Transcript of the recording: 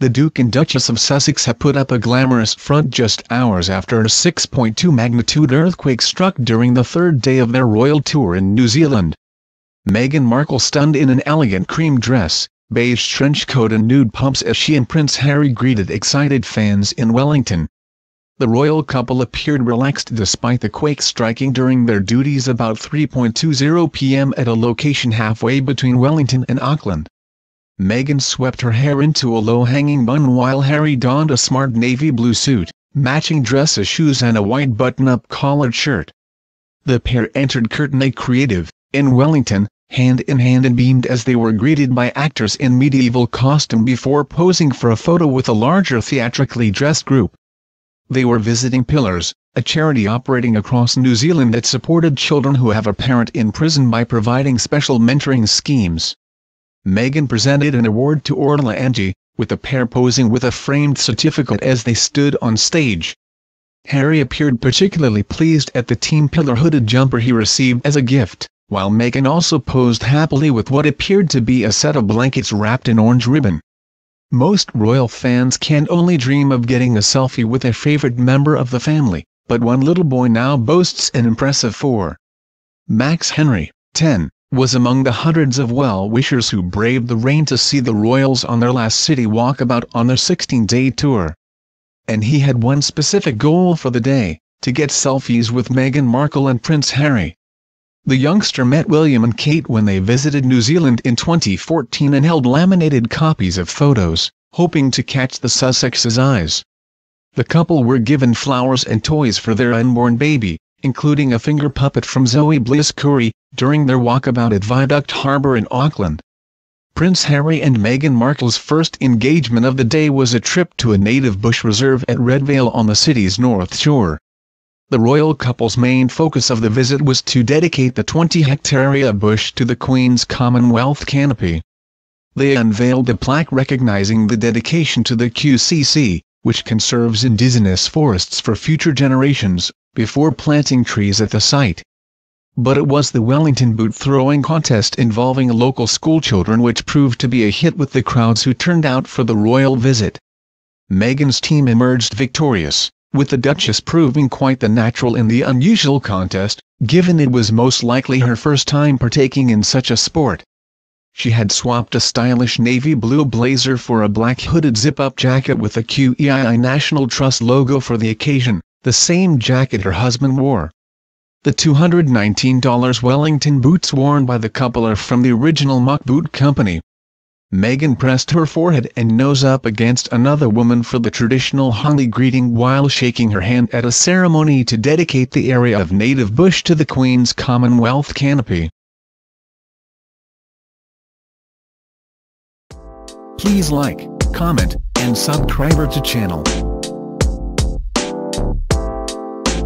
the Duke and Duchess of Sussex have put up a glamorous front just hours after a 6.2 magnitude earthquake struck during the third day of their royal tour in New Zealand. Meghan Markle stunned in an elegant cream dress, beige trench coat and nude pumps as she and Prince Harry greeted excited fans in Wellington. The royal couple appeared relaxed despite the quake striking during their duties about 3.20 p.m. at a location halfway between Wellington and Auckland. Meghan swept her hair into a low-hanging bun while Harry donned a smart navy blue suit, matching dresses shoes and a white button-up collared shirt. The pair entered Courtenay Creative, in Wellington, hand in hand and beamed as they were greeted by actors in medieval costume before posing for a photo with a larger theatrically dressed group. They were visiting Pillars, a charity operating across New Zealand that supported children who have a parent in prison by providing special mentoring schemes. Meghan presented an award to Orla Angie, with the pair posing with a framed certificate as they stood on stage. Harry appeared particularly pleased at the team pillar hooded jumper he received as a gift, while Meghan also posed happily with what appeared to be a set of blankets wrapped in orange ribbon. Most royal fans can only dream of getting a selfie with a favorite member of the family, but one little boy now boasts an impressive four. Max Henry, 10, was among the hundreds of well-wishers who braved the rain to see the royals on their last city walkabout on their 16-day tour. And he had one specific goal for the day, to get selfies with Meghan Markle and Prince Harry. The youngster met William and Kate when they visited New Zealand in 2014 and held laminated copies of photos, hoping to catch the Sussex's eyes. The couple were given flowers and toys for their unborn baby, including a finger puppet from Zoe Bliss-Curry, during their walkabout at Viaduct Harbour in Auckland. Prince Harry and Meghan Markle's first engagement of the day was a trip to a native bush reserve at Redvale on the city's north shore. The royal couple's main focus of the visit was to dedicate the 20-hectare area bush to the Queen's Commonwealth canopy. They unveiled a plaque recognizing the dedication to the QCC, which conserves indigenous forests for future generations, before planting trees at the site. But it was the Wellington boot throwing contest involving local schoolchildren which proved to be a hit with the crowds who turned out for the royal visit. Meghan's team emerged victorious, with the Duchess proving quite the natural in the unusual contest, given it was most likely her first time partaking in such a sport. She had swapped a stylish navy blue blazer for a black hooded zip-up jacket with the QEII National Trust logo for the occasion the same jacket her husband wore. The $219 Wellington boots worn by the couple are from the original Muck Boot Company. Meghan pressed her forehead and nose up against another woman for the traditional hongi greeting while shaking her hand at a ceremony to dedicate the area of native bush to the Queen's Commonwealth canopy. Please like, comment, and subscribe to channel.